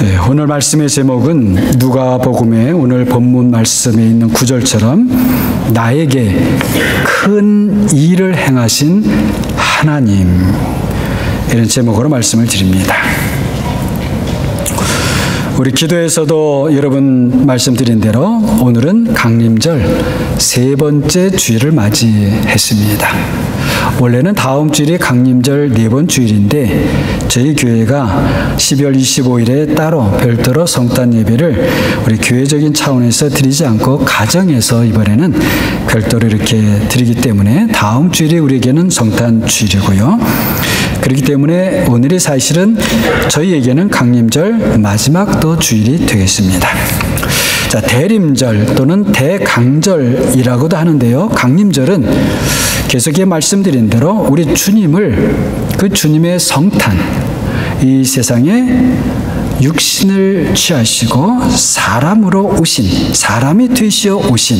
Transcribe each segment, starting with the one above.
네, 오늘 말씀의 제목은 누가복음의 오늘 본문 말씀에 있는 구절처럼 나에게 큰 일을 행하신 하나님 이런 제목으로 말씀을 드립니다. 우리 기도에서도 여러분 말씀드린 대로 오늘은 강림절 세 번째 주일을 맞이했습니다. 원래는 다음 주일이 강림절 네 번 주일인데 저희 교회가 12월 25일에 따로 별도로 성탄 예배를 우리 교회적인 차원에서 드리지 않고 가정에서 이번에는 별도로 이렇게 드리기 때문에 다음 주일이 우리에게는 성탄 주일이고요. 그렇기 때문에 오늘이 사실은 저희에게는 강림절 마지막 또 주일이 되겠습니다. 자, 대림절 또는 대강절이라고도 하는데요. 강림절은 계속해 말씀드린 대로 우리 주님을 그 주님의 성탄, 이 세상에 육신을 취하시고 사람으로 오신, 사람이 되시어 오신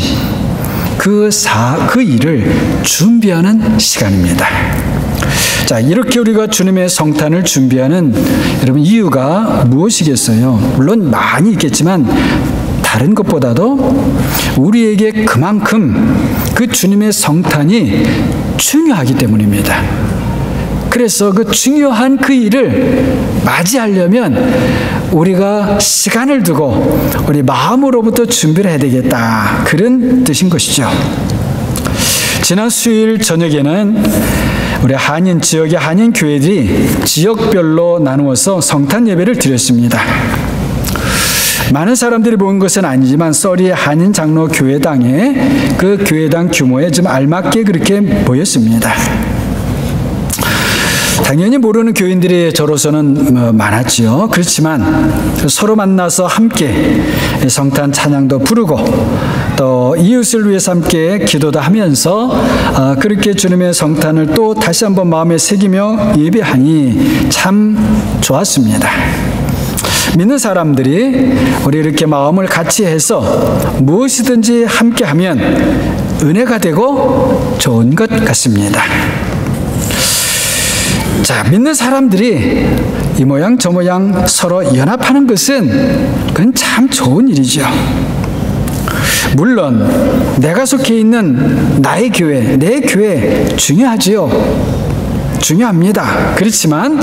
그 사, 그 일을 준비하는 시간입니다. 자, 이렇게 우리가 주님의 성탄을 준비하는 여러분 이유가 무엇이겠어요? 물론 많이 있겠지만 다른 것보다도 우리에게 그만큼 그 주님의 성탄이 중요하기 때문입니다. 그래서 그 중요한 그 일을 맞이하려면 우리가 시간을 두고 우리 마음으로부터 준비를 해야 되겠다. 그런 뜻인 것이죠. 지난 수요일 저녁에는 우리 한인 지역의 한인 교회들이 지역별로 나누어서 성탄 예배를 드렸습니다. 많은 사람들이 본 것은 아니지만 썰이 한인 장로 교회당의 그 교회당 규모에 좀 알맞게 그렇게 보였습니다. 당연히 모르는 교인들이 저로서는 뭐 많았지요. 그렇지만 서로 만나서 함께 성탄 찬양도 부르고 또 이웃을 위해서 함께 기도도 하면서 어, 그렇게 주님의 성탄을 또 다시 한번 마음에 새기며 예배하니 참 좋았습니다. 믿는 사람들이 우리 이렇게 마음을 같이 해서 무엇이든지 함께 하면 은혜가 되고 좋은 것 같습니다. 자, 믿는 사람들이 이 모양 저 모양 서로 연합하는 것은 그건 참 좋은 일이죠. 물론 내가 속해 있는 나의 교회, 내 교회 중요하지요. 중요합니다. 그렇지만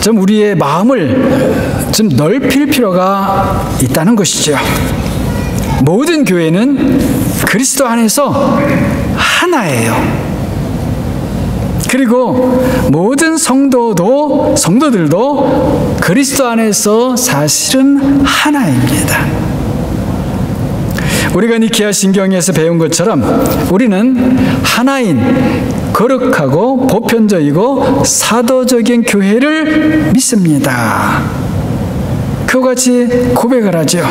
좀 우리의 마음을 좀 넓힐 필요가 있다는 것이죠. 모든 교회는 그리스도 안에서 하나예요. 그리고 모든 성도도 성도들도 그리스도 안에서 사실은 하나입니다. 우리가 니케아 신경에서 배운 것처럼 우리는 하나인 거룩하고 보편적이고 사도적인 교회를 믿습니다. 그와 같이 고백을 하죠.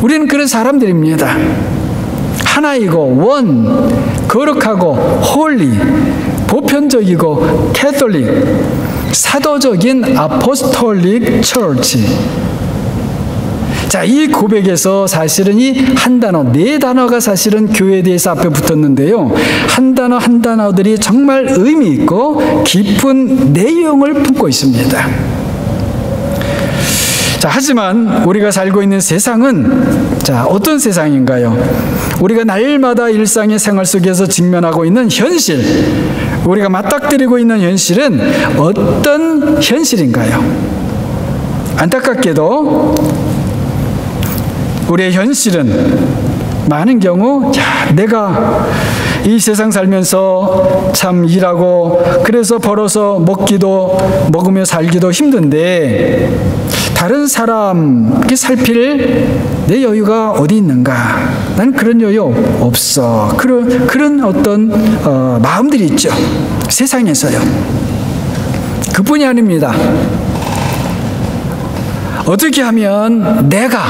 우리는 그런 사람들입니다. 하나이고 one, 거룩하고 holy, 보편적이고 캐톨릭, 사도적인 apostolic church. 자, 이 고백에서 사실은 이 한 단어, 네 단어가 사실은 교회에 대해서 앞에 붙었는데요. 한 단어 한 단어들이 정말 의미 있고 깊은 내용을 품고 있습니다. 자, 하지만 우리가 살고 있는 세상은 자, 어떤 세상인가요? 우리가 날마다 일상의 생활 속에서 직면하고 있는 현실, 우리가 맞닥뜨리고 있는 현실은 어떤 현실인가요? 안타깝게도 우리의 현실은 많은 경우 야, 내가 이 세상 살면서 참 일하고 그래서 벌어서 먹기도 먹으며 살기도 힘든데 다른 사람 살필 내 여유가 어디 있는가? 난 그런 여유 없어. 그런 그런 어떤 어, 마음들이 있죠. 세상에서요. 그뿐이 아닙니다. 어떻게 하면 내가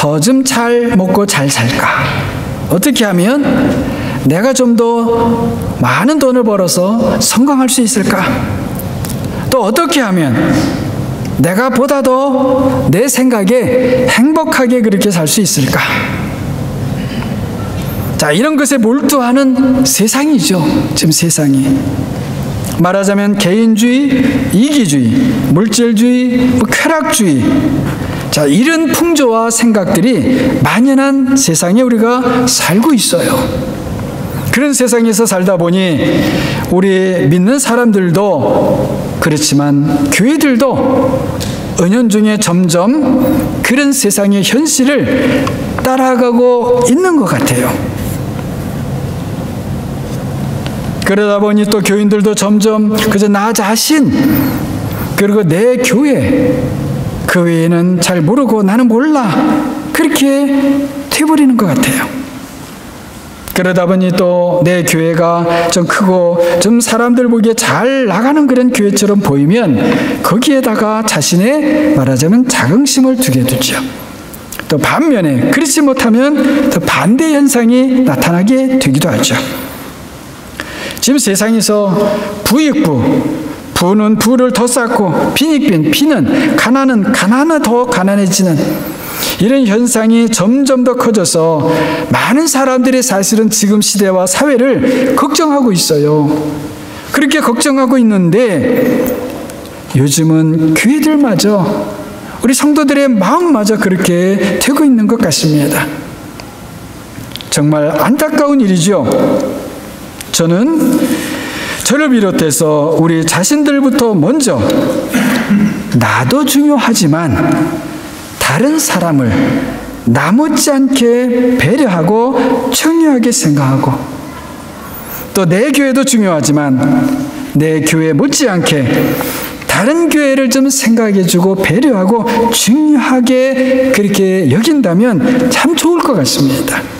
더 좀 잘 먹고 잘 살까? 어떻게 하면 내가 좀 더 많은 돈을 벌어서 성공할 수 있을까? 또 어떻게 하면 내가 보다도 내 생각에 행복하게 그렇게 살 수 있을까? 자, 이런 것에 몰두하는 세상이죠. 지금 세상이. 말하자면 개인주의, 이기주의, 물질주의, 뭐 쾌락주의, 자, 이런 풍조와 생각들이 만연한 세상에 우리가 살고 있어요. 그런 세상에서 살다 보니 우리 믿는 사람들도 그렇지만 교회들도 은연중에 점점 그런 세상의 현실을 따라가고 있는 것 같아요. 그러다 보니 또 교인들도 점점 그저 나 자신 그리고 내 교회 그 외에는 잘 모르고 나는 몰라 그렇게 돼버리는 것 같아요. 그러다 보니 또 내 교회가 좀 크고 좀 사람들 보기에 잘 나가는 그런 교회처럼 보이면 거기에다가 자신의 말하자면 자긍심을 두게 되죠. 또 반면에 그렇지 못하면 또 반대 현상이 나타나게 되기도 하죠. 지금 세상에서 부익부, 부는 부를 더 쌓고 빈익빈, 빈은 가난은 가난은 더 가난해지는 이런 현상이 점점 더 커져서 많은 사람들이 사실은 지금 시대와 사회를 걱정하고 있어요. 그렇게 걱정하고 있는데 요즘은 교회들마저 우리 성도들의 마음마저 그렇게 되고 있는 것 같습니다. 정말 안타까운 일이죠. 저는 저를 비롯해서 우리 자신들부터 먼저 나도 중요하지만 다른 사람을 나무지 않게 배려하고 중요하게 생각하고 또 내 교회도 중요하지만 내 교회 못지않게 다른 교회를 좀 생각해 주고 배려하고 중요하게 그렇게 여긴다면 참 좋을 것 같습니다.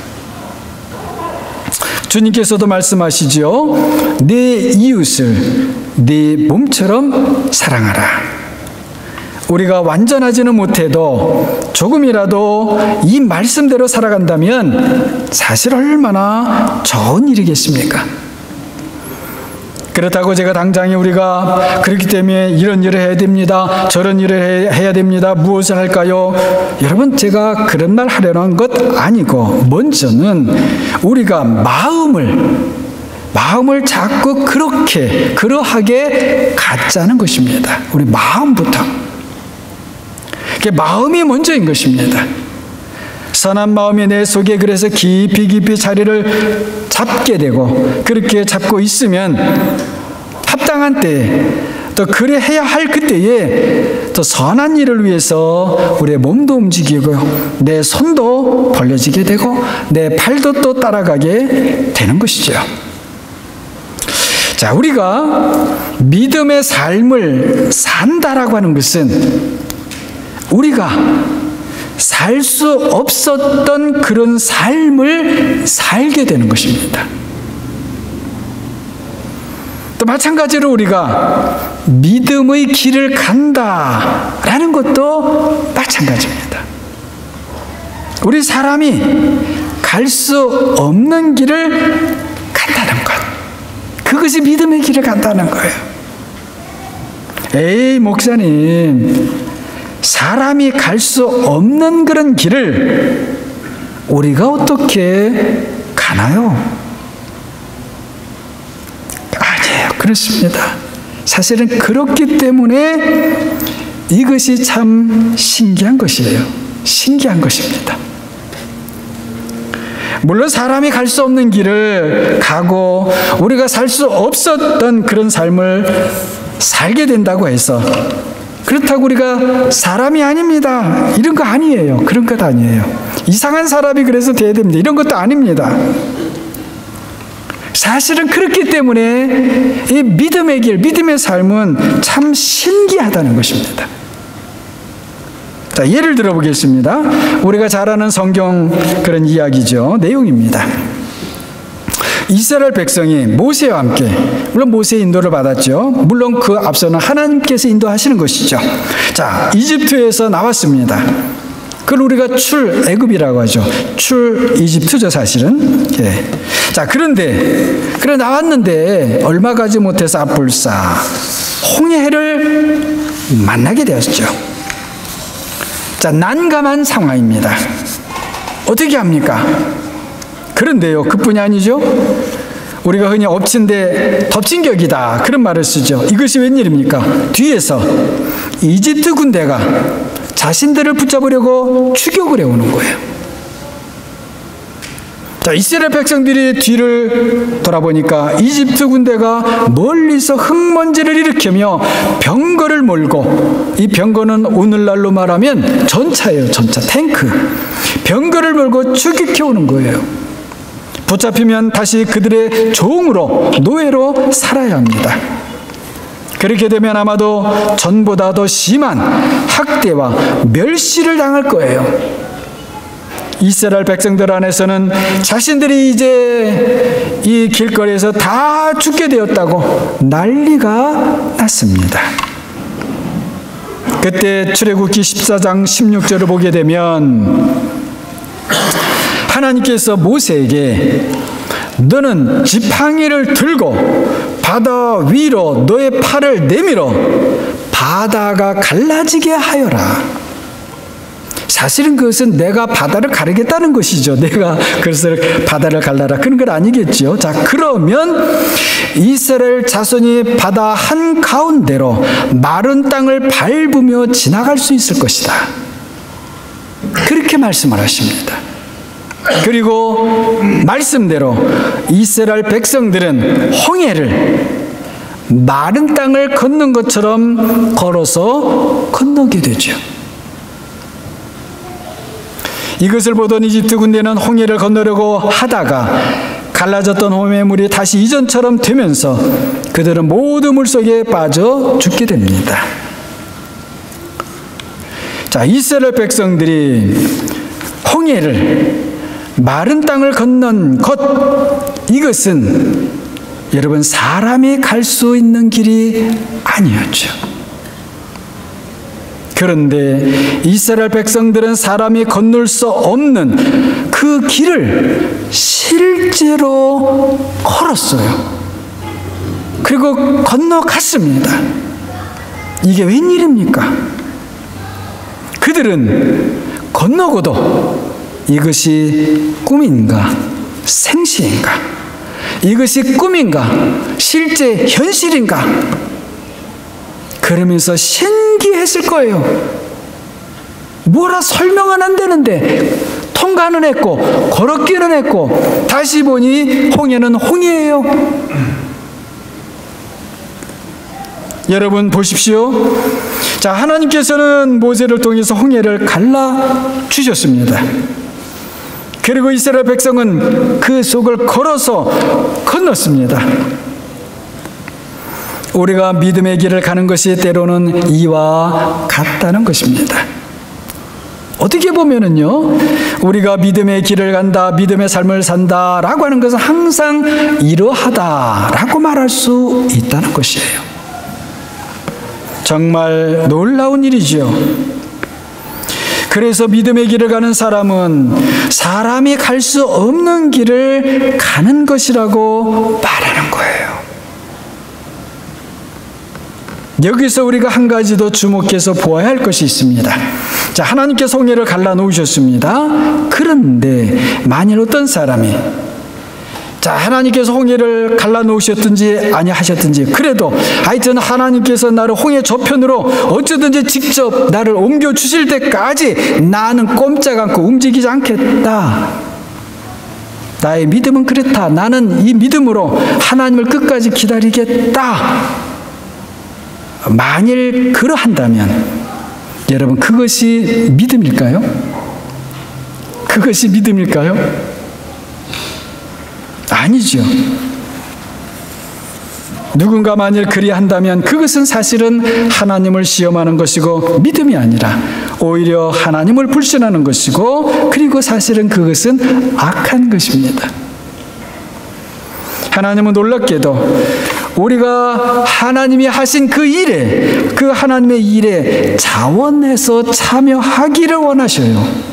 주님께서도 말씀하시죠. 내 이웃을 내 몸처럼 사랑하라. 우리가 완전하지는 못해도 조금이라도 이 말씀대로 살아간다면 사실 얼마나 좋은 일이겠습니까? 그렇다고 제가 당장에 우리가 그렇기 때문에 이런 일을 해야 됩니다. 저런 일을 해야 됩니다. 무엇을 할까요? 여러분, 제가 그런 말 하려는 것 아니고, 먼저는 우리가 마음을, 마음을 자꾸 그렇게, 그러하게 갖자는 것입니다. 우리 마음부터. 마음이 먼저인 것입니다. 선한 마음이 내 속에 그래서 깊이 깊이 자리를 잡게 되고 그렇게 잡고 있으면 합당한 때또 그래 해야 할 그때에 또 선한 일을 위해서 우리의 몸도 움직이고 내 손도 벌려지게 되고 내 팔도 또 따라가게 되는 것이죠. 자, 우리가 믿음의 삶을 산다라고 하는 것은 우리가 살 수 없었던 그런 삶을 살게 되는 것입니다. 또 마찬가지로 우리가 믿음의 길을 간다라는 것도 마찬가지입니다. 우리 사람이 갈 수 없는 길을 간다는 것. 그것이 믿음의 길을 간다는 거예요. 에이, 목사님. 사람이 갈 수 없는 그런 길을 우리가 어떻게 가나요? 아니에요. 그렇습니다. 사실은 그렇기 때문에 이것이 참 신기한 것이에요. 신기한 것입니다. 물론 사람이 갈 수 없는 길을 가고 우리가 살 수 없었던 그런 삶을 살게 된다고 해서 그렇다고 우리가 사람이 아닙니다. 이런 거 아니에요. 그런 것 아니에요. 이상한 사람이 그래서 돼야 됩니다. 이런 것도 아닙니다. 사실은 그렇기 때문에 이 믿음의 길, 믿음의 삶은 참 신기하다는 것입니다. 자, 예를 들어 보겠습니다. 우리가 잘 아는 성경 그런 이야기죠. 내용입니다. 이스라엘 백성이 모세와 함께 물론 모세의 인도를 받았죠. 물론 그 앞서는 하나님께서 인도하시는 것이죠. 자, 이집트에서 나왔습니다. 그걸 우리가 출 애굽이라고 하죠. 출 이집트죠, 사실은. 예. 자, 그런데 그래 나왔는데 얼마 가지 못해서 앞불사 홍해를 만나게 되었죠. 자, 난감한 상황입니다. 어떻게 합니까? 그런데요, 그뿐이 아니죠. 우리가 흔히 엎친 데 덮친 격이다. 그런 말을 쓰죠. 이것이 웬일입니까? 뒤에서 이집트 군대가 자신들을 붙잡으려고 추격을 해오는 거예요. 자, 이스라엘 백성들이 뒤를 돌아보니까 이집트 군대가 멀리서 흙먼지를 일으키며 병거를 몰고 이 병거는 오늘날로 말하면 전차예요, 전차, 탱크. 병거를 몰고 추격해 오는 거예요. 붙잡히면 다시 그들의 종으로, 노예로 살아야 합니다. 그렇게 되면 아마도 전보다 더 심한 학대와 멸시를 당할 거예요. 이스라엘 백성들 안에서는 자신들이 이제 이 길거리에서 다 죽게 되었다고 난리가 났습니다. 그때 출애굽기 14장 16절을 보게 되면 하나님께서 모세에게 너는 지팡이를 들고 바다 위로 너의 팔을 내밀어 바다가 갈라지게 하여라. 사실은 그것은 내가 바다를 가르겠다는 것이죠. 내가 그것을 바다를 갈라라. 그런 건 아니겠죠. 자, 그러면 이스라엘 자손이 바다 한 가운데로 마른 땅을 밟으며 지나갈 수 있을 것이다. 그렇게 말씀을 하십니다. 그리고 말씀대로 이스라엘 백성들은 홍해를 마른 땅을 걷는 것처럼 걸어서 건너게 되죠. 이것을 보던 이집트 군대는 홍해를 건너려고 하다가 갈라졌던 홍해물이 다시 이전처럼 되면서 그들은 모두 물속에 빠져 죽게 됩니다. 자, 이스라엘 백성들이 홍해를 마른 땅을 건넌 것 이것은 여러분 사람이 갈 수 있는 길이 아니었죠. 그런데 이스라엘 백성들은 사람이 건널 수 없는 그 길을 실제로 걸었어요. 그리고 건너갔습니다. 이게 웬일입니까? 그들은 건너고도 이것이 꿈인가 생시인가 이것이 꿈인가 실제 현실인가 그러면서 신기했을 거예요. 뭐라 설명은 안 되는데 통과는 했고 걸었기는 했고 다시 보니 홍해는 홍해예요. 여러분 보십시오. 자, 하나님께서는 모세를 통해서 홍해를 갈라 주셨습니다. 그리고 이스라엘 백성은 그 속을 걸어서 건넜습니다. 우리가 믿음의 길을 가는 것이 때로는 이와 같다는 것입니다. 어떻게 보면은요, 우리가 믿음의 길을 간다, 믿음의 삶을 산다 라고 하는 것은 항상 이러하다 라고 말할 수 있다는 것이에요. 정말 놀라운 일이죠. 그래서 믿음의 길을 가는 사람은 사람이 갈 수 없는 길을 가는 것이라고 말하는 거예요. 여기서 우리가 한 가지 더 주목해서 보아야 할 것이 있습니다. 자, 하나님께서 홍해를 갈라 놓으셨습니다. 그런데 만일 어떤 사람이 자, 하나님께서 홍해를 갈라 놓으셨든지 아니 하셨든지 그래도 하여튼 하나님께서 나를 홍해 저편으로 어쩌든지 직접 나를 옮겨 주실 때까지 나는 꼼짝 않고 움직이지 않겠다. 나의 믿음은 그렇다. 나는 이 믿음으로 하나님을 끝까지 기다리겠다. 만일 그러한다면 여러분 그것이 믿음일까요? 그것이 믿음일까요? 아니죠. 누군가 만일 그리한다면 그것은 사실은 하나님을 시험하는 것이고 믿음이 아니라 오히려 하나님을 불신하는 것이고 그리고 사실은 그것은 악한 것입니다. 하나님은 놀랍게도 우리가 하나님이 하신 그 일에, 그 하나님의 일에 자원해서 참여하기를 원하셔요.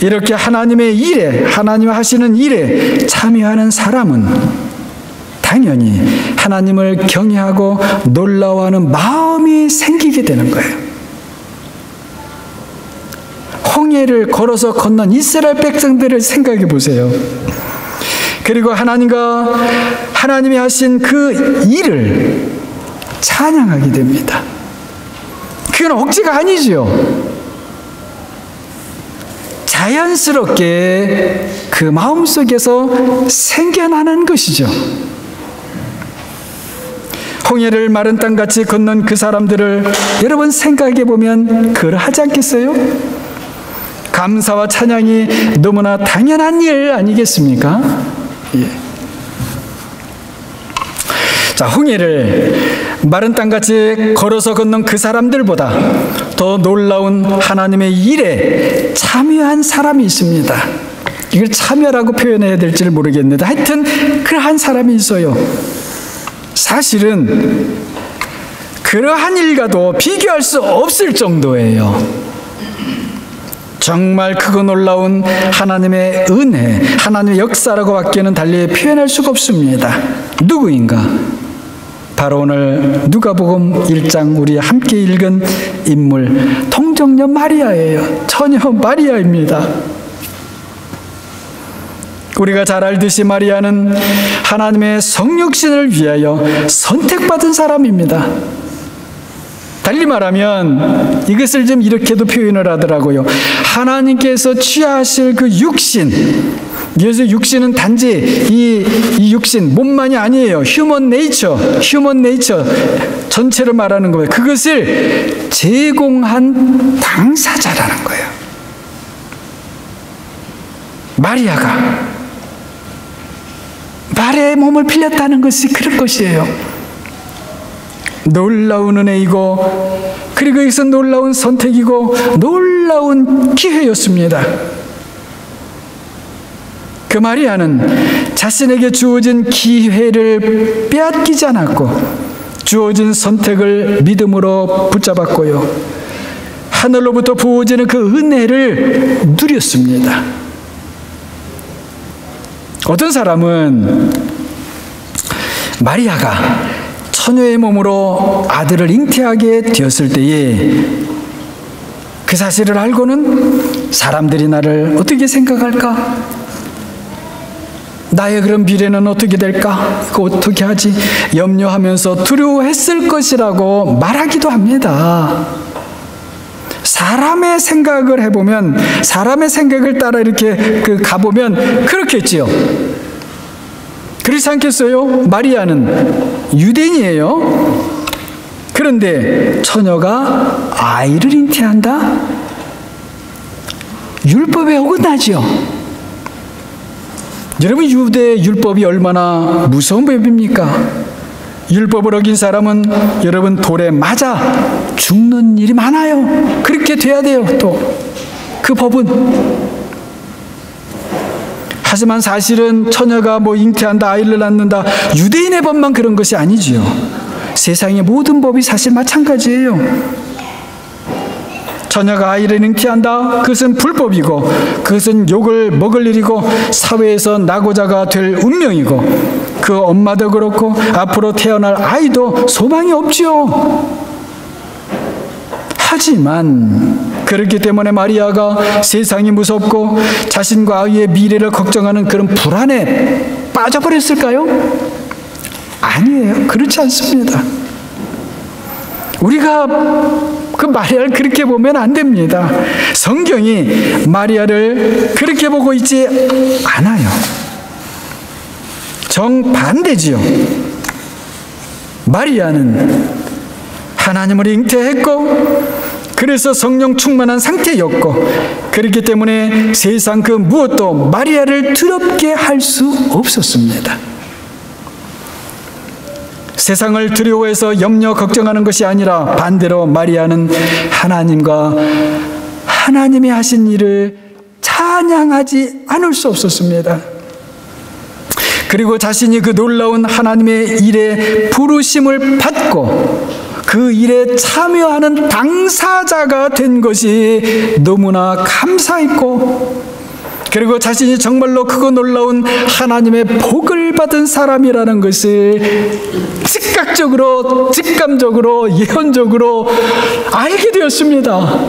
이렇게 하나님의 일에, 하나님 하시는 일에 참여하는 사람은 당연히 하나님을 경외하고 놀라워하는 마음이 생기게 되는 거예요. 홍해를 걸어서 건넌 이스라엘 백성들을 생각해 보세요. 그리고 하나님과 하나님이 하신 그 일을 찬양하게 됩니다. 그건 억지가 아니지요. 자연스럽게 그 마음속에서 생겨나는 것이죠. 홍해를 마른 땅같이 걷는 그 사람들을 여러분 생각해 보면 그러하지 않겠어요? 감사와 찬양이 너무나 당연한 일 아니겠습니까? 예. 자, 홍해를 마른 땅같이 걸어서 걷는 그 사람들보다 더 놀라운 하나님의 일에 참여한 사람이 있습니다. 이걸 참여라고 표현해야 될지를 모르겠는데 하여튼 그러한 사람이 있어요. 사실은 그러한 일과도 비교할 수 없을 정도예요. 정말 크고 놀라운 하나님의 은혜, 하나님의 역사라고 밖에는 달리 표현할 수가 없습니다. 누구인가? 바로 오늘 누가복음 1장 우리 함께 읽은 인물 통정녀 마리아예요. 처녀 마리아입니다. 우리가 잘 알듯이 마리아는 하나님의 성육신을 위하여 선택받은 사람입니다. 달리 말하면 이것을 좀 이렇게도 표현을 하더라고요. 하나님께서 취하실 그 육신, 그래서 육신은 단지 이, 이 육신, 몸만이 아니에요. 휴먼 네이처, 휴먼 네이처 전체를 말하는 거예요. 그것을 제공한 당사자라는 거예요. 마리아가 말의 몸을 빌렸다는 것이 그런 것이에요. 놀라운 은혜이고 그리고 여기서 놀라운 선택이고 놀라운 기회였습니다. 그 마리아는 자신에게 주어진 기회를 빼앗기지 않았고 주어진 선택을 믿음으로 붙잡았고요. 하늘로부터 부어지는 그 은혜를 누렸습니다. 어떤 사람은 마리아가 처녀의 몸으로 아들을 잉태하게 되었을 때에 그 사실을 알고는 사람들이 나를 어떻게 생각할까? 나의 그런 미래는 어떻게 될까? 이거 어떻게 하지? 염려하면서 두려워했을 것이라고 말하기도 합니다. 사람의 생각을 해보면, 사람의 생각을 따라 이렇게 그 가보면 그렇겠지요. 그렇지 않겠어요? 마리아는 유대인이에요. 그런데 처녀가 아이를 잉태한다? 율법에 어긋나지요. 여러분 유대 율법이 얼마나 무서운 법입니까? 율법을 어긴 사람은 여러분 돌에 맞아 죽는 일이 많아요. 그렇게 돼야 돼요. 또 그 법은 하지만 사실은 처녀가 뭐 잉태한다, 아이를 낳는다, 유대인의 법만 그런 것이 아니지요. 세상의 모든 법이 사실 마찬가지예요. 처녀가 아이를 잉태한다? 그것은 불법이고, 그것은 욕을 먹을 일이고, 사회에서 나고자가 될 운명이고, 그 엄마도 그렇고, 앞으로 태어날 아이도 소망이 없지요. 하지만 그렇기 때문에 마리아가 세상이 무섭고 자신과 아이의 미래를 걱정하는 그런 불안에 빠져버렸을까요? 아니에요. 그렇지 않습니다. 우리가 그 마리아를 그렇게 보면 안 됩니다. 성경이 마리아를 그렇게 보고 있지 않아요. 정반대지요. 마리아는 하나님을 잉태했고 그래서 성령 충만한 상태였고 그렇기 때문에 세상 그 무엇도 마리아를 두렵게 할 수 없었습니다. 세상을 두려워해서 염려 걱정하는 것이 아니라 반대로 마리아는 하나님과 하나님이 하신 일을 찬양하지 않을 수 없었습니다. 그리고 자신이 그 놀라운 하나님의 일에 부르심을 받고 그 일에 참여하는 당사자가 된 것이 너무나 감사했고 그리고 자신이 정말로 크고 놀라운 하나님의 복을 받은 사람이라는 것을 즉각적으로, 직감적으로, 예언적으로 알게 되었습니다.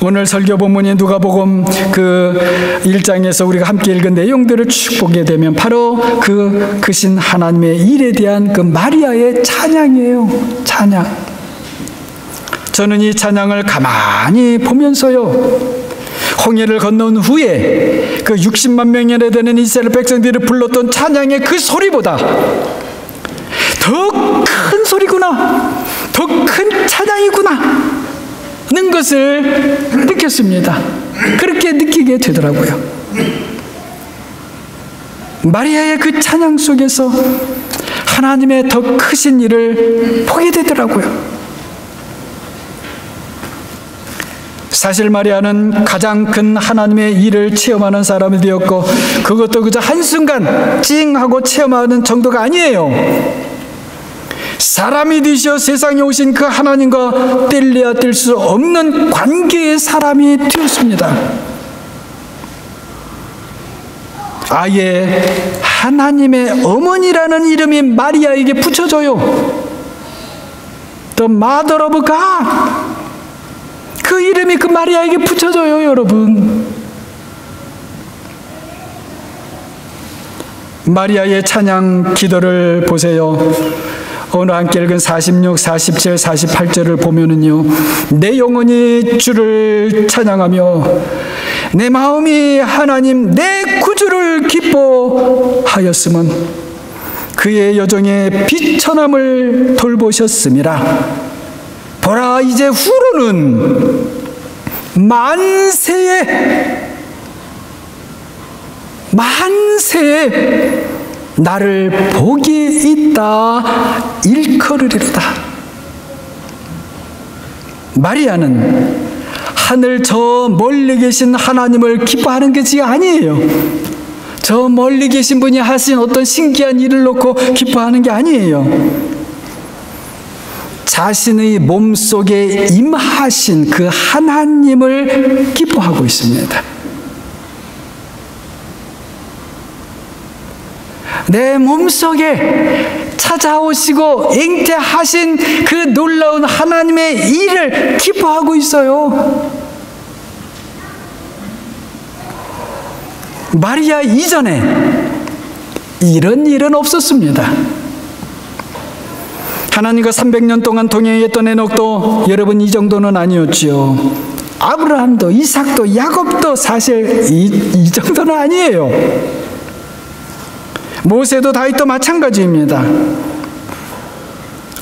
오늘 설교 본문이 누가복음 그 1장에서 우리가 함께 읽은 내용들을 쭉 보게 되면 바로 그 크신 하나님의 일에 대한 그 마리아의 찬양이에요. 찬양. 저는 이 찬양을 가만히 보면서요. 홍해를 건너온 후에 그 60만 명이나 되는 이스라엘 백성들이 불렀던 찬양의 그 소리보다 더 큰 소리구나. 더 큰 찬양이구나. 는 것을 느꼈습니다. 그렇게 느끼게 되더라고요. 마리아의 그 찬양 속에서 하나님의 더 크신 일을 보게 되더라고요. 사실 마리아는 가장 큰 하나님의 일을 체험하는 사람이 되었고 그것도 그저 한순간 찡 하고 체험하는 정도가 아니에요. 사람이 되셔 세상에 오신 그 하나님과 뗄래야 뗄 수 없는 관계의 사람이 되었습니다. 아예 하나님의 어머니라는 이름이 마리아에게 붙여져요. The Mother of God. 그 이름이 그 마리아에게 붙여져요, 여러분. 마리아의 찬양 기도를 보세요. 함께 읽은 46, 47, 48절을 보면은요. 내 영혼이 주를 찬양하며 내 마음이 하나님 내 구주를 기뻐하였음은 그의 여정의 비천함을 돌보셨음이라. 보라 이제 후로는 만세에 만세에 나를 복이 있다 일컬으리로다. 마리아는 하늘 저 멀리 계신 하나님을 기뻐하는 것이 아니에요. 저 멀리 계신 분이 하신 어떤 신기한 일을 놓고 기뻐하는 게 아니에요. 자신의 몸 속에 임하신 그 하나님을 기뻐하고 있습니다. 내 몸속에 찾아오시고 잉태하신 그 놀라운 하나님의 일을 기뻐하고 있어요. 마리아 이전에 이런 일은 없었습니다. 하나님과 300년 동안 동행했던 에녹도 여러분 이 정도는 아니었지요. 아브라함도 이삭도 야곱도 사실 이, 이 정도는 아니에요. 모세도 다윗도 마찬가지입니다.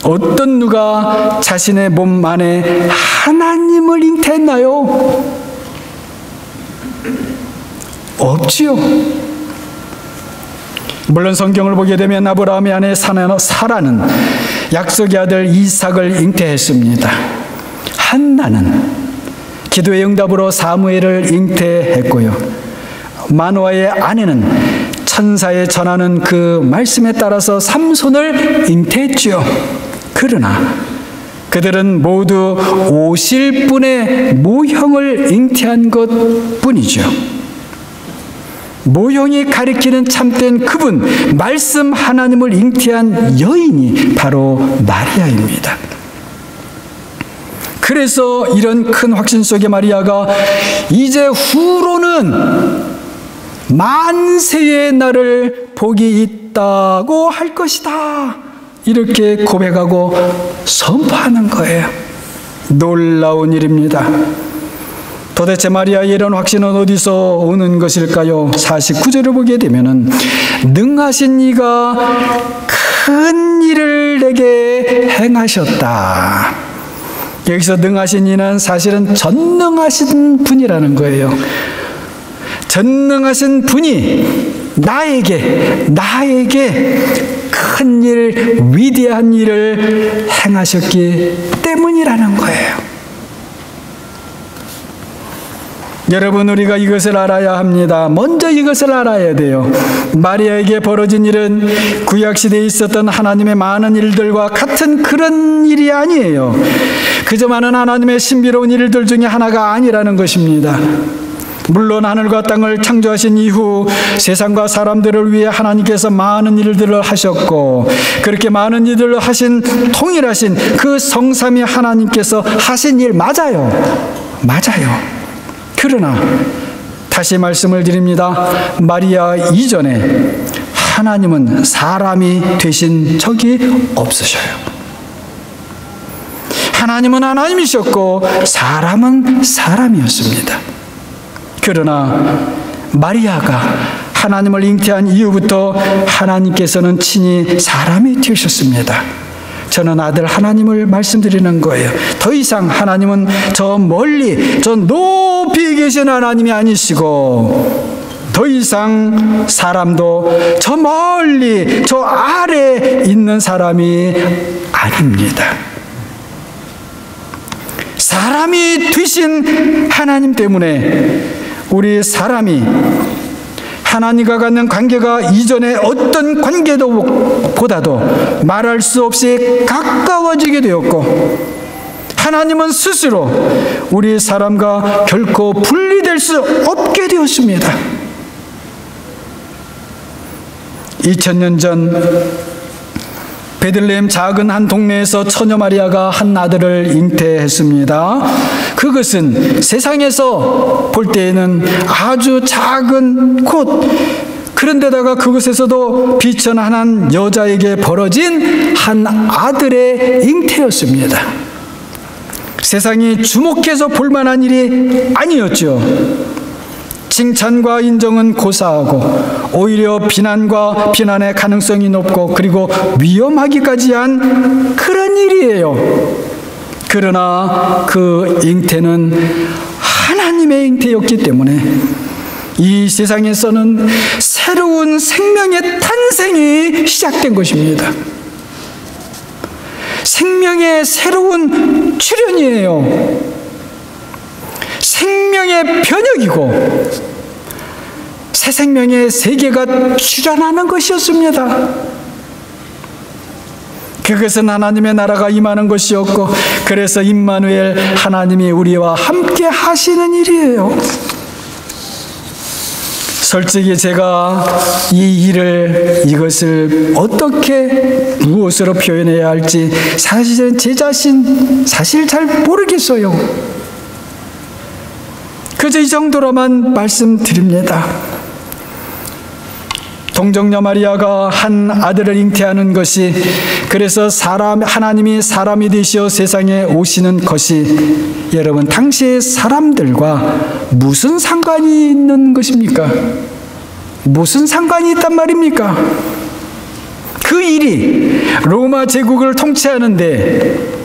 어떤 누가 자신의 몸 안에 하나님을 잉태했나요? 없지요. 물론 성경을 보게 되면 아브라함의 아내 사라는 약속의 아들 이삭을 잉태했습니다. 한나는 기도의 응답으로 사무엘을 잉태했고요. 마노아의 아내는 천사에 전하는 그 말씀에 따라서 삼손을 잉태했지요. 그러나 그들은 모두 오실 분의 모형을 잉태한 것 뿐이죠. 모형이 가리키는 참된 그분, 말씀 하나님을 잉태한 여인이 바로 마리아입니다. 그래서 이런 큰 확신 속에 마리아가 이제 후로는 만세의 나를 복이 있다고 할 것이다. 이렇게 고백하고 선포하는 거예요. 놀라운 일입니다. 도대체 마리아의 이런 확신은 어디서 오는 것일까요? 49절을 보게 되면은 능하신 이가 큰 일을 내게 행하셨다. 여기서 능하신 이는 사실은 전능하신 분이라는 거예요. 전능하신 분이 나에게, 나에게 큰 일, 위대한 일을 행하셨기 때문이라는 거예요. 여러분, 우리가 이것을 알아야 합니다. 먼저 이것을 알아야 돼요. 마리아에게 벌어진 일은 구약 시대에 있었던 하나님의 많은 일들과 같은 그런 일이 아니에요. 그저 많은 하나님의 신비로운 일들 중에 하나가 아니라는 것입니다. 물론 하늘과 땅을 창조하신 이후 세상과 사람들을 위해 하나님께서 많은 일들을 하셨고 그렇게 많은 일들을 하신 통일하신 그 성삼위 하나님께서 하신 일 맞아요. 맞아요. 그러나 다시 말씀을 드립니다. 마리아 이전에 하나님은 사람이 되신 적이 없으셔요. 하나님은 하나님이셨고 사람은 사람이었습니다. 그러나 마리아가 하나님을 잉태한 이후부터 하나님께서는 친히 사람이 되셨습니다. 저는 아들 하나님을 말씀드리는 거예요. 더 이상 하나님은 저 멀리, 저 높이 계신 하나님이 아니시고, 더 이상 사람도 저 멀리, 저 아래 있는 사람이 아닙니다. 사람이 되신 하나님 때문에 우리 사람이 하나님과 갖는 관계가 이전에 어떤 관계도 보다도 말할 수 없이 가까워지게 되었고 하나님은 스스로 우리 사람과 결코 분리될 수 없게 되었습니다. 2000년 전 베들레헴 작은 한 동네에서 처녀 마리아가 한 아들을 잉태했습니다. 그것은 세상에서 볼 때에는 아주 작은 곳, 그런데다가 그곳에서도 비천한 여자에게 벌어진 한 아들의 잉태였습니다. 세상이 주목해서 볼 만한 일이 아니었죠. 칭찬과 인정은 고사하고 오히려 비난과 비난의 가능성이 높고 그리고 위험하기까지 한 그런 일이에요. 그러나 그 잉태는 하나님의 잉태였기 때문에 이 세상에서는 새로운 생명의 탄생이 시작된 것입니다. 생명의 새로운 출현이에요. 생명의 변혁이고 새 생명의 세계가 출현하는 것이었습니다. 그것은 하나님의 나라가 임하는 것이었고 그래서 임마누엘 하나님이 우리와 함께 하시는 일이에요. 솔직히 제가 이 일을 이것을 어떻게 무엇으로 표현해야 할지 사실은 제 자신 사실 잘 모르겠어요. 그저 이 정도로만 말씀드립니다. 동정녀 마리아가 한 아들을 잉태하는 것이 그래서 사람 하나님이 사람이 되시어 세상에 오시는 것이 여러분 당시의 사람들과 무슨 상관이 있는 것입니까? 무슨 상관이 있단 말입니까? 그 일이 로마 제국을 통치하는데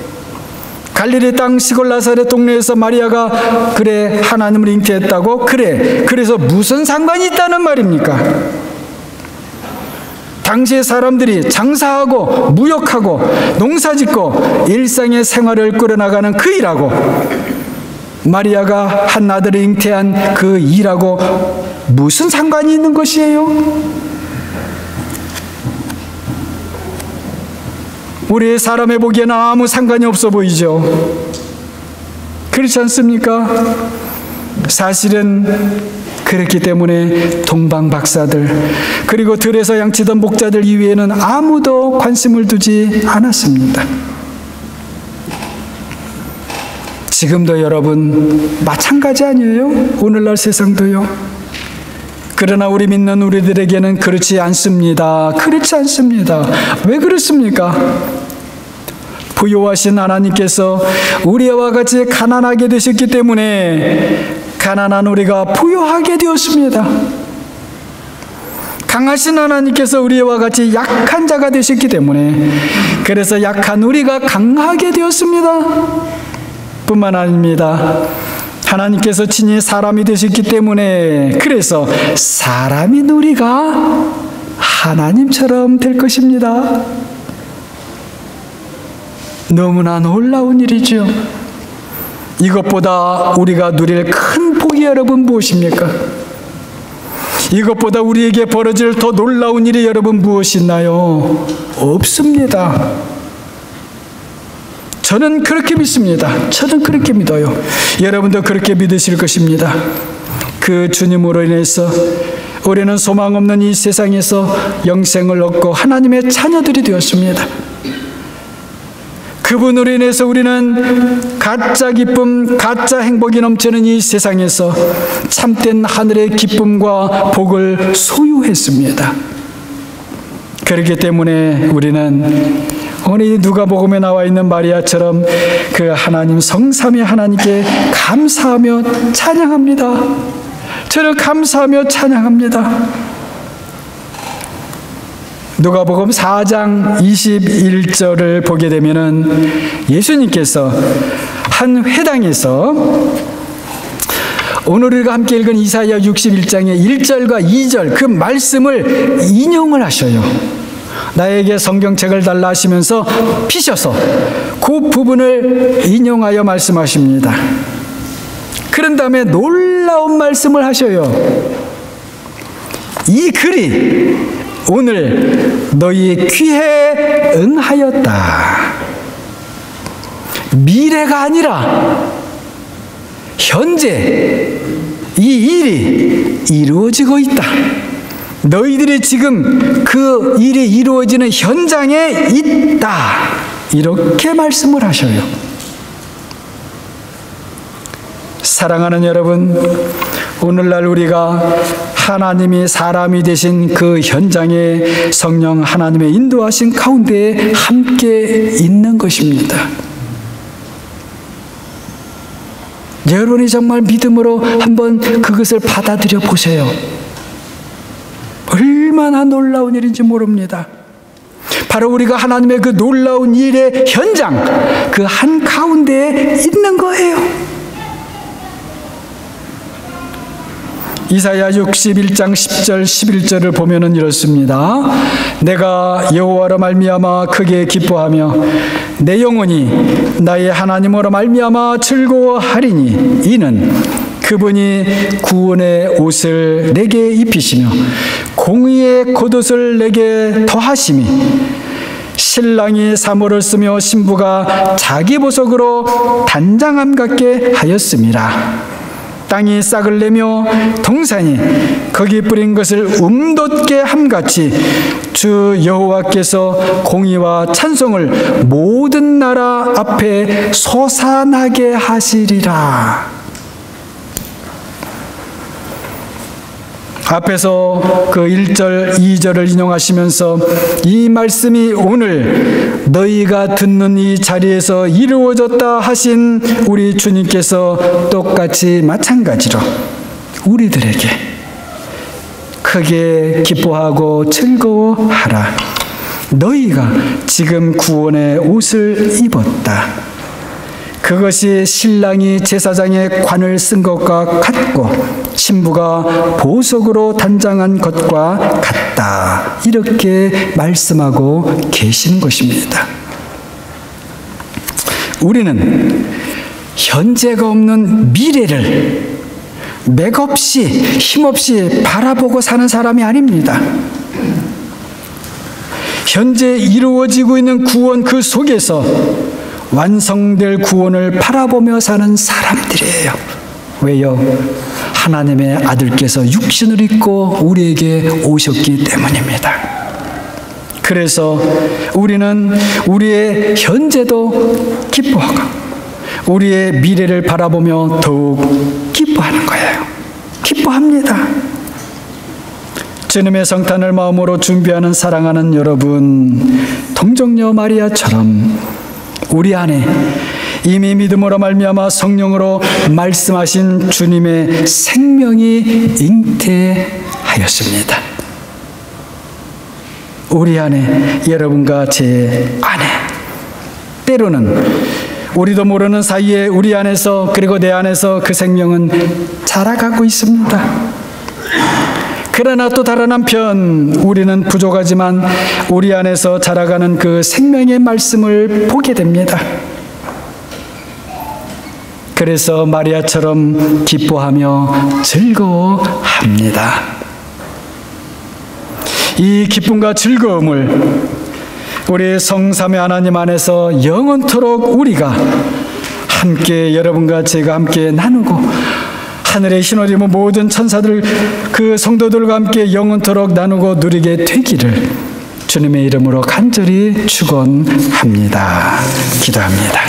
갈릴리 땅 시골 나사렛 동네에서 마리아가 그래 하나님을 잉태했다고 그래 그래서 무슨 상관이 있다는 말입니까? 당시의 사람들이 장사하고 무역하고 농사짓고 일상의 생활을 꾸려나가는 그 일하고 마리아가 한 아들을 잉태한 그 일하고 무슨 상관이 있는 것이에요? 우리 사람의 보기에는 아무 상관이 없어 보이죠. 그렇지 않습니까? 사실은 그렇기 때문에 동방 박사들 그리고 들에서 양치던 목자들 이외에는 아무도 관심을 두지 않았습니다. 지금도 여러분 마찬가지 아니에요? 오늘날 세상도요. 그러나 우리 믿는 우리들에게는 그렇지 않습니다. 그렇지 않습니다. 왜 그렇습니까? 부요하신 하나님께서 우리와 같이 가난하게 되셨기 때문에 가난한 우리가 부요하게 되었습니다. 강하신 하나님께서 우리와 같이 약한 자가 되셨기 때문에 그래서 약한 우리가 강하게 되었습니다. 뿐만 아닙니다. 하나님께서 친히 사람이 되셨기 때문에 그래서 사람인 우리가 하나님처럼 될 것입니다. 너무나 놀라운 일이죠. 이것보다 우리가 누릴 큰 복이 여러분 무엇입니까? 이것보다 우리에게 벌어질 더 놀라운 일이 여러분 무엇이 있나요? 없습니다. 저는 그렇게 믿습니다. 저는 그렇게 믿어요. 여러분도 그렇게 믿으실 것입니다. 그 주님으로 인해서 우리는 소망 없는 이 세상에서 영생을 얻고 하나님의 자녀들이 되었습니다. 그분으로 인해서 우리는 가짜 기쁨, 가짜 행복이 넘치는 이 세상에서 참된 하늘의 기쁨과 복을 소유했습니다. 그렇기 때문에 우리는 오늘 누가복음에 나와 있는 마리아처럼 그 하나님 성삼위 하나님께 감사하며 찬양합니다. 저는 감사하며 찬양합니다. 누가복음 4장 21절을 보게 되면은 예수님께서 한 회당에서 오늘 우리가 함께 읽은 이사야 61장의 1절과 2절 그 말씀을 인용을 하셔요. 나에게 성경책을 달라 하시면서 피셔서 그 부분을 인용하여 말씀하십니다. 그런 다음에 놀라운 말씀을 하셔요. 이 글이 오늘 너희 귀에 응하였다. 미래가 아니라 현재 이 일이 이루어지고 있다. 너희들이 지금 그 일이 이루어지는 현장에 있다. 이렇게 말씀을 하셔요. 사랑하는 여러분, 오늘날 우리가 하나님이 사람이 되신 그 현장에 성령 하나님의 인도하신 가운데 함께 있는 것입니다. 여러분이 정말 믿음으로 한번 그것을 받아들여 보세요. 얼마나 놀라운 일인지 모릅니다. 바로 우리가 하나님의 그 놀라운 일의 현장, 그 한 가운데에 있는 거예요. 이사야 61장 10절 11절을 보면은 이렇습니다. 내가 여호와로 말미암아 크게 기뻐하며 내 영혼이 나의 하나님으로 말미암아 즐거워하리니 이는 그분이 구원의 옷을 내게 입히시며 공의의 겉옷을 내게 더하심이 신랑이 사모를 쓰며 신부가 자기 보석으로 단장함 같게 하였습니다. 땅이 싹을 내며 동산이 거기 뿌린 것을 음돋게 함같이 주 여호와께서 공의와 찬송을 모든 나라 앞에 솟아나게 하시리라. 앞에서 그 1절, 2절을 인용하시면서 이 말씀이 오늘 너희가 듣는 이 자리에서 이루어졌다 하신 우리 주님께서 똑같이 마찬가지로 우리들에게 크게 기뻐하고 즐거워하라. 너희가 지금 구원의 옷을 입었다. 그것이 신랑이 제사장의 관을 쓴 것과 같고 신부가 보석으로 단장한 것과 같다. 이렇게 말씀하고 계신 것입니다. 우리는 현재가 없는 미래를 맥없이 힘없이 바라보고 사는 사람이 아닙니다. 현재 이루어지고 있는 구원 그 속에서 완성될 구원을 바라보며 사는 사람들이에요. 왜요? 하나님의 아들께서 육신을 입고 우리에게 오셨기 때문입니다. 그래서 우리는 우리의 현재도 기뻐하고 우리의 미래를 바라보며 더욱 기뻐하는 거예요. 기뻐합니다. 주님의 성탄을 마음으로 준비하는 사랑하는 여러분, 동정녀 마리아처럼 우리 안에 이미 믿음으로 말미암아 성령으로 말씀하신 주님의 생명이 잉태하였습니다. 우리 안에 여러분과 제 안에 때로는 우리도 모르는 사이에 우리 안에서 그리고 내 안에서 그 생명은 자라가고 있습니다. 그러나 또 다른 한편 우리는 부족하지만 우리 안에서 자라가는 그 생명의 말씀을 보게 됩니다. 그래서 마리아처럼 기뻐하며 즐거워합니다. 이 기쁨과 즐거움을 우리 성삼의 하나님 안에서 영원토록 우리가 함께 여러분과 제가 함께 나누고 하늘의 신호림은 모든 천사들 그 성도들과 함께 영원토록 나누고 누리게 되기를 주님의 이름으로 간절히 축원합니다. 기도합니다.